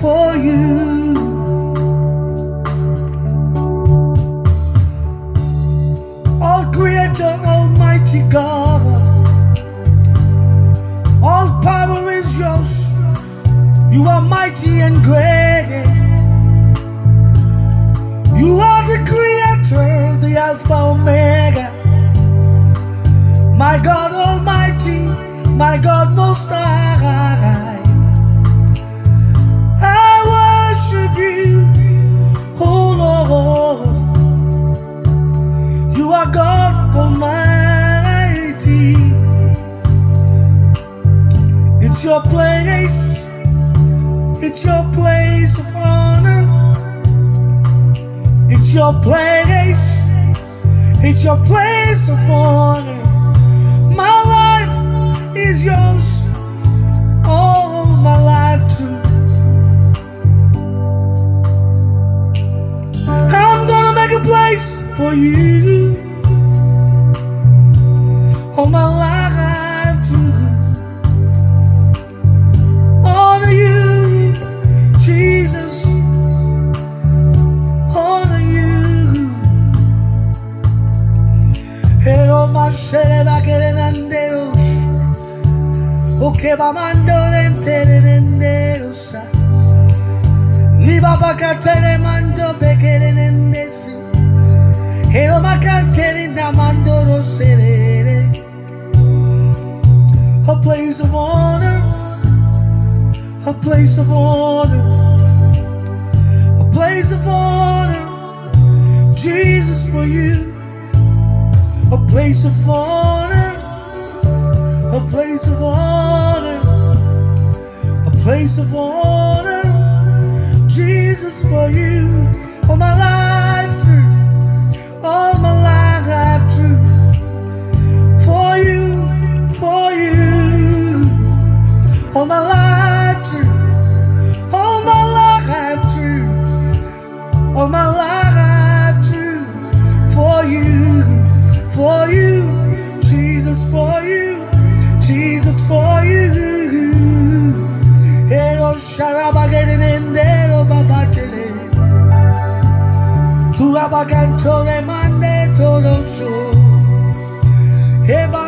For you. All Creator, Almighty God. All power is yours. You are mighty and great. You are the creator, the Alpha Omega. My God Almighty, my God Most It's your place. It's your place of honor. It's your place. It's your place of honor. My life is yours. All my life too. I'm gonna make a place for you. All my life Bamando rentere nenderos. Liba bakatere mando roserere. A place of honor a place of honor, a place of honor, Jesus for you, a place of honor, a place of honor, a place of honor, Jesus for you, all my life through, all my life through, for you, for you, all my life Sharaba getting in there, Oba Batele. Tu Mande, Toro Su. Eva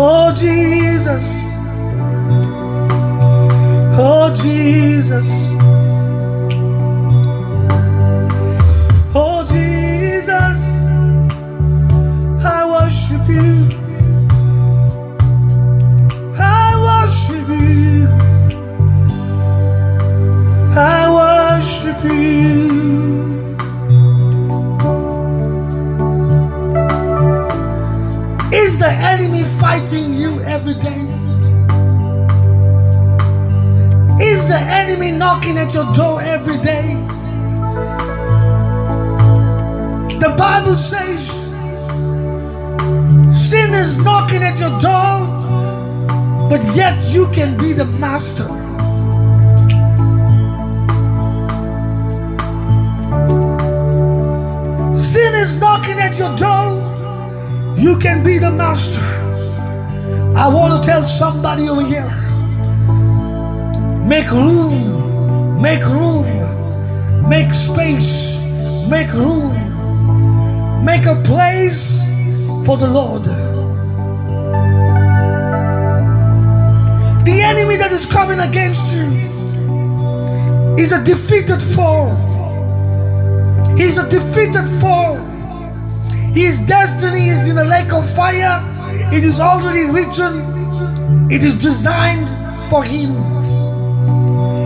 Oh Jesus. Oh Jesus. Can be the master. Sin is knocking at your door, you can be the master. I want to tell somebody over here make room, make room, make space, make room, make a place for the Lord. Enemy that is coming against you is a defeated foe. He's a defeated foe. His destiny is in the lake of fire. It is already written. It is designed for him.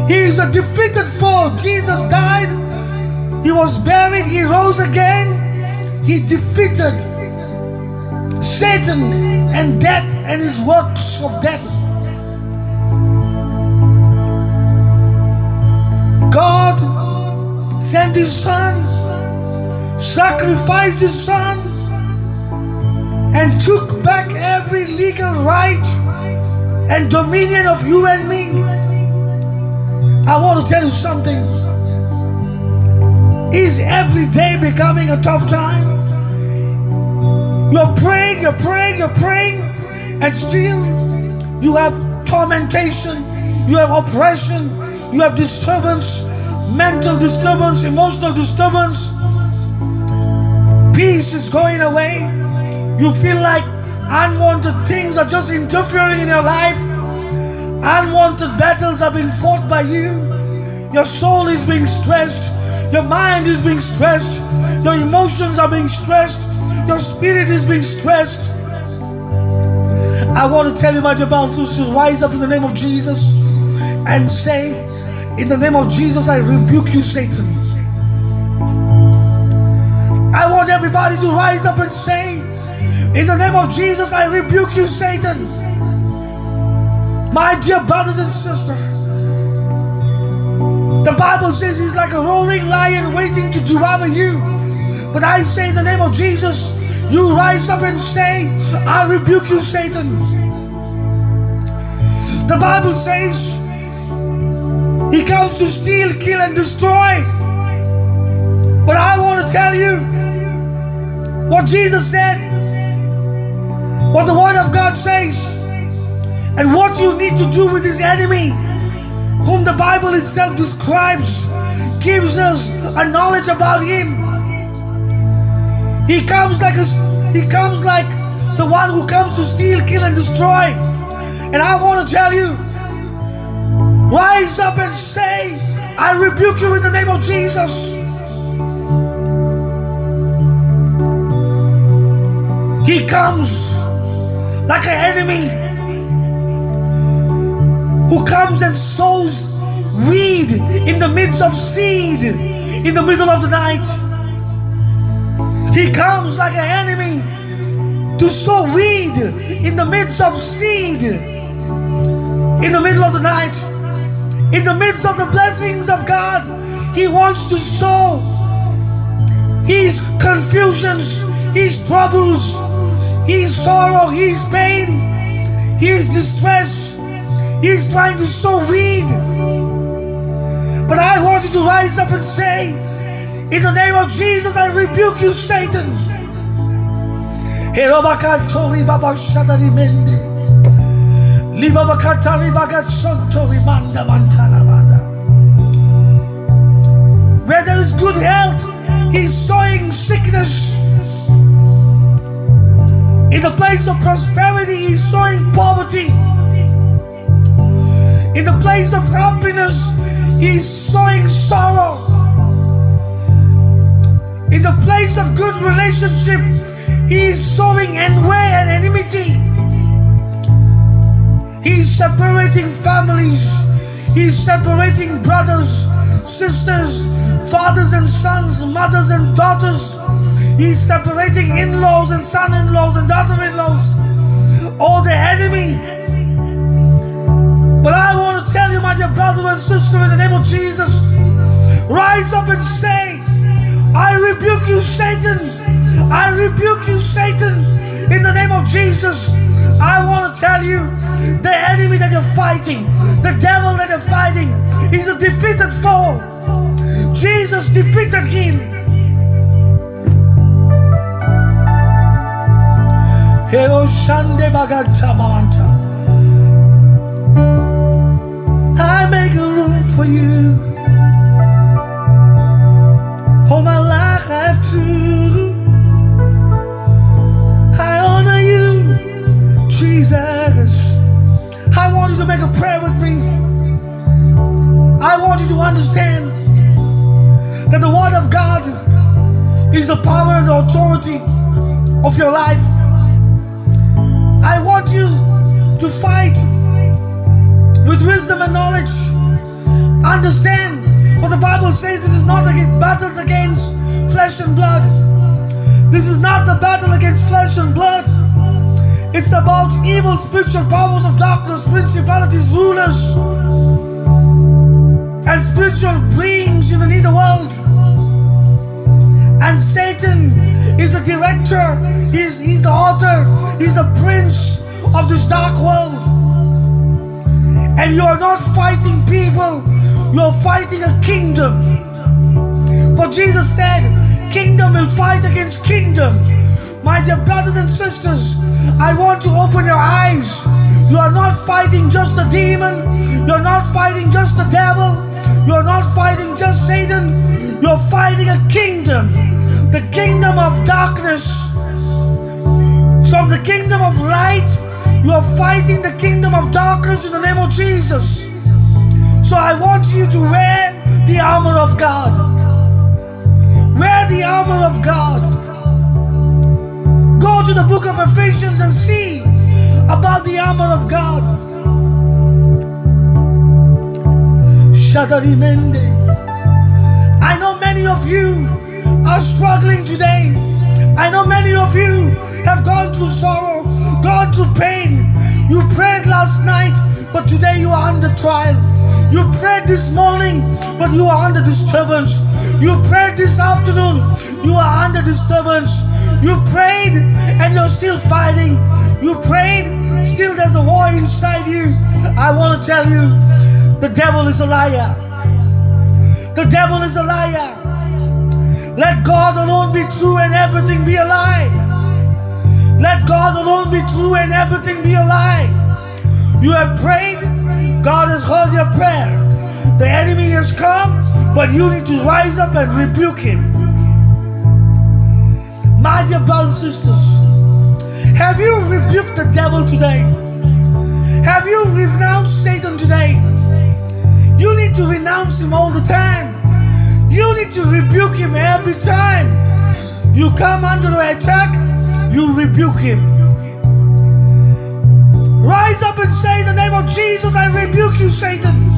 He is a defeated foe. Jesus died. He was buried. He rose again. He defeated Satan and death and his works of death. God sent his son, sacrificed his son, and took back every legal right and dominion of you and me. I want to tell you something. Is every day becoming a tough time? You're praying, you're praying, you're praying, and still you have tormentation, you have oppression, you have disturbance, mental disturbance, emotional disturbance. Peace is going away. You feel like unwanted things are just interfering in your life. Unwanted battles are being fought by you. Your soul is being stressed. Your mind is being stressed. Your emotions are being stressed. Your spirit is being stressed. I want to tell you, my and sisters, rise up in the name of Jesus and say, In the name of Jesus, I rebuke you, Satan. I want everybody to rise up and say, In the name of Jesus, I rebuke you, Satan. My dear brothers and sisters, the Bible says he's like a roaring lion waiting to devour you. But I say in the name of Jesus, you rise up and say, I rebuke you, Satan. The Bible says he comes to steal, kill, and destroy. But I want to tell you what Jesus said, what the Word of God says, and what you need to do with this enemy, whom the Bible itself describes, gives us a knowledge about him. He comes like a, he comes like the one who comes to steal, kill, and destroy. And I want to tell you, rise up and say, I rebuke you in the name of Jesus. He comes like an enemy who comes and sows weed in the midst of seed in the middle of the night. He comes like an enemy to sow weed in the midst of seed in the middle of the night. In the midst of the blessings of God, He wants to sow His confusions, His troubles, His sorrow, His pain, His distress. He's trying to sow weed. But I want you to rise up and say, In the name of Jesus, I rebuke you, Satan. Where there is good health, he's sowing sickness. In the place of prosperity, he's sowing poverty. In the place of happiness, he's sowing sorrow. In the place of good relationship, is sowing envy and enmity. He's separating families. He's separating brothers, sisters, fathers and sons, mothers and daughters. He's separating in-laws and son-in-laws and daughter-in-laws. All the enemy. But I want to tell you, my dear brother and sister, in the name of Jesus, rise up and say, I rebuke you, Satan. I rebuke you, Satan. In the name of Jesus, I want to tell you, the enemy that you're fighting, the devil that you're fighting, is a defeated foe. Jesus defeated him. I make a room for you. All my life. You to understand that the Word of God is the power and the authority of your life. I want you to fight with wisdom and knowledge. Understand what the Bible says this is not against battles against flesh and blood. This is not the battle against flesh and blood. It's about evil spiritual powers of darkness, principalities, rulers, and spiritual beings in the nether world. And Satan is the director, he's, he's the author, he's the prince of this dark world. And you are not fighting people, you're fighting a kingdom. For Jesus said, Kingdom will fight against kingdom. My dear brothers and sisters, I want to open your eyes. You are not fighting just a demon, you're not fighting just the devil, you're not fighting just Satan, you're fighting a kingdom the kingdom of darkness. From the kingdom of light, you are fighting the kingdom of darkness in the name of Jesus. So I want you to wear the armor of God. Wear the armor of God. Go to the book of Ephesians and see about the armor of God. I know many of you are struggling today. I know many of you have gone through sorrow, gone through pain. You prayed last night, but today you are under trial. You prayed this morning, but you are under disturbance. You prayed this afternoon, you are under disturbance. You prayed and you're still fighting. You prayed, still there's a war inside you. I want to tell you, the devil is a liar. The devil is a liar. Let God alone be true and everything be a lie. Let God alone be true and everything be a lie. You have prayed, God has heard your prayer. The enemy has come, but you need to rise up and rebuke him. My dear brothers and sisters, have you rebuked the devil today? Have you renounced Satan today? You need to renounce him all the time. You need to rebuke him every time. You come under attack, you rebuke him. Rise up and say in the name of Jesus, I rebuke you, Satan.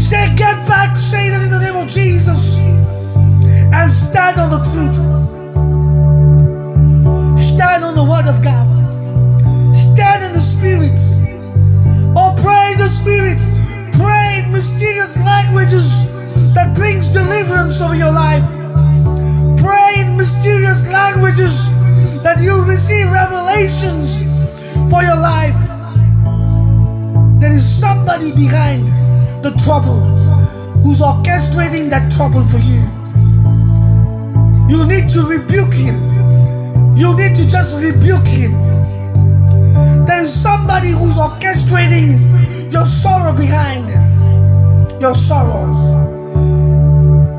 Say, get back, Satan, in the name of Jesus. And stand on the truth. Stand on the word of God. Mysterious languages that brings deliverance over your life. Pray in mysterious languages that you receive revelations for your life. There is somebody behind the trouble who's orchestrating that trouble for you. You need to rebuke him. You need to just rebuke him. There is somebody who's orchestrating your sorrow behind your sorrows.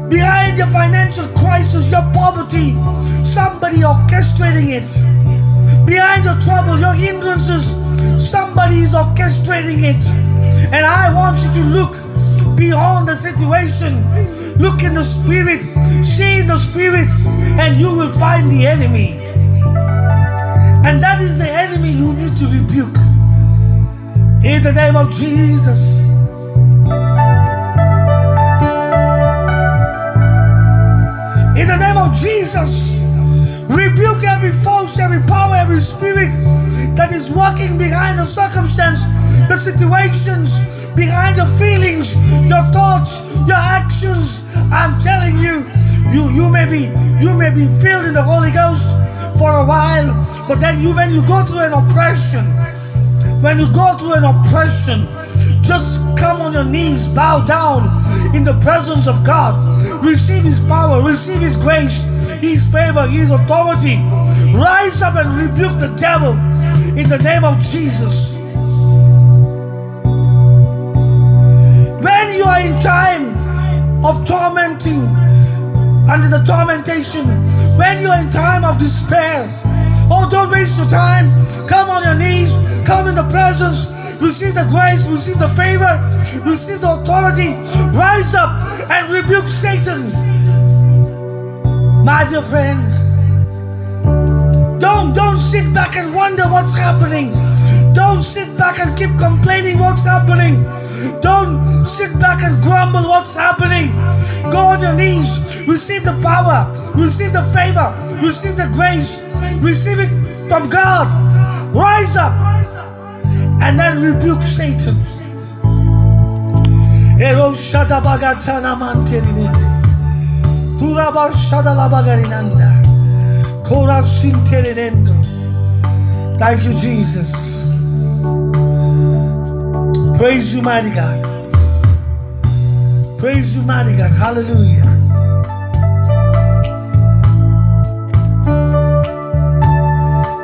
Behind your financial crisis, your poverty, somebody orchestrating it behind your trouble, your hindrances, somebody is orchestrating it. And I want you to look beyond the situation, look in the spirit, see in the spirit, and you will find the enemy. And that is the enemy you need to rebuke. In the name of Jesus. Of Jesus. Rebuke every force, every power, every spirit that is working behind the circumstance, the situations, behind your feelings, your thoughts, your actions. I'm telling you, you you may be you may be filled in the Holy Ghost for a while, but then you when you go through an oppression, when you go through an oppression, just come on your knees, bow down in the presence of God. Receive His power, receive His grace, His favor, His authority. Rise up and rebuke the devil in the name of Jesus. When you are in time of tormenting, under the tormentation, when you are in time of despair, oh, don't waste your time. Come on your knees, come in the presence, receive the grace, receive the favor, receive the authority. Rise up and rebuke Satan. My dear friend, don't don't sit back and wonder what's happening. Don't sit back and keep complaining what's happening. Don't sit back and grumble what's happening. Go on your knees. Receive the power. Receive the favor. Receive the grace. Receive it from God. Rise up and then rebuke Satan. Thank you, Jesus. Praise you, mighty God. Praise you, mighty God. Hallelujah.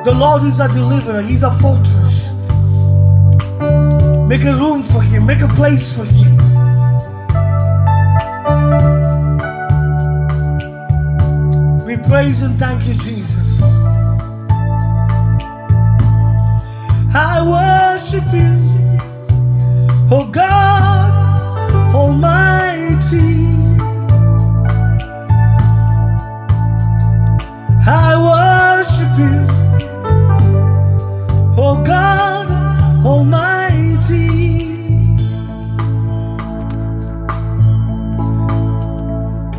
The Lord is a deliverer, He's a fortress. Make a room for Him, make a place for Him. We praise and thank you, Jesus. I worship you, oh God Almighty. I worship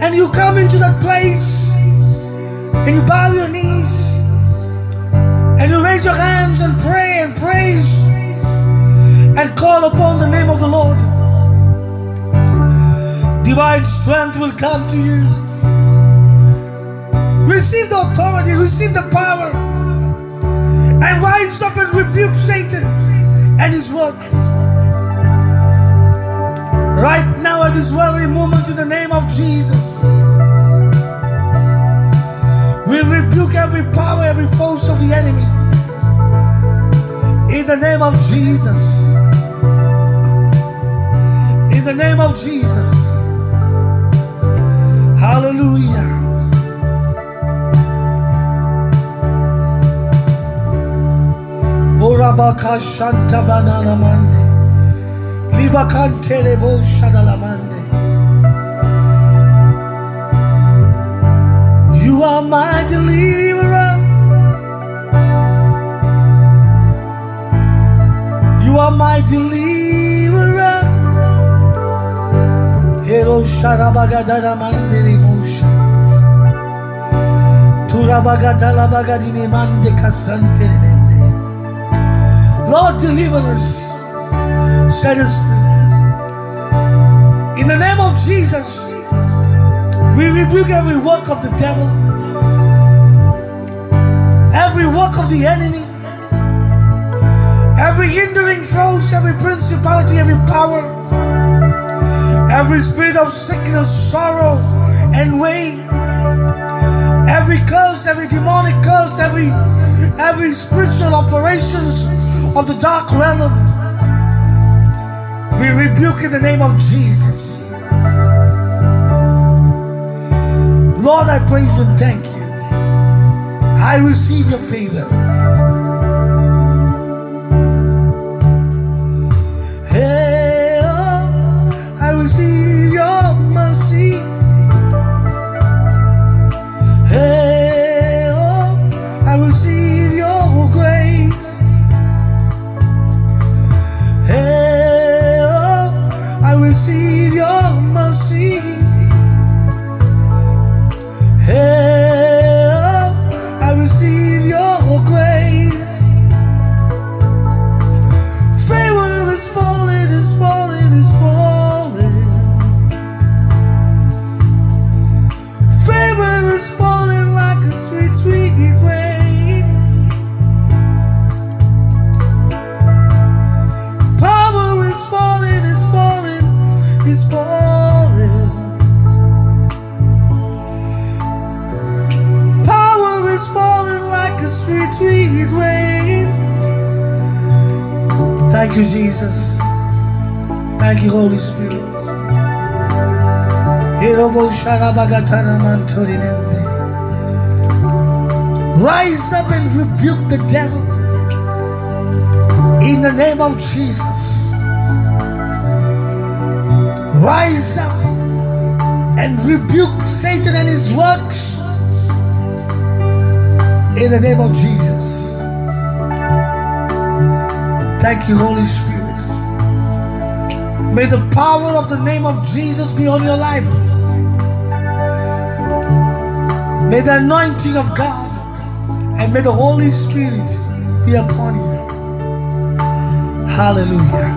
and you come into that place and you bow your knees and you raise your hands and pray and praise and call upon the name of the Lord, divine strength will come to you. Receive the authority, receive the power, and rise up and rebuke Satan and his work. Right now, at this very moment, in the name of Jesus, we rebuke every power, every force of the enemy In the name of Jesus. In the name of Jesus. Hallelujah. Oh, Orabaka Shanta Banana Mande. Libakante Rebo Shadalamande. You are my deliverer. You are my deliverer. Hero Sharabagadara Mandiri Mosha. Turabagadala Bagadini Mande Kasante Rende. Lord, deliver us. Set us. In the name of Jesus, we rebuke every work of the devil, every work of the enemy, every hindering force, every principality, every power, every spirit of sickness, sorrow, and weight, every curse, every demonic curse, every every spiritual operations of the dark realm. We rebuke in the name of Jesus. Lord, I praise and thank you. I receive your favor. Hey, oh, I receive your mercy. Hey, Rise up and rebuke the devil in the name of Jesus. Rise up and rebuke Satan and his works in the name of Jesus. Thank you, Holy Spirit. May the power of the name of Jesus be on your life. May the anointing of God and may the Holy Spirit be upon you. Hallelujah.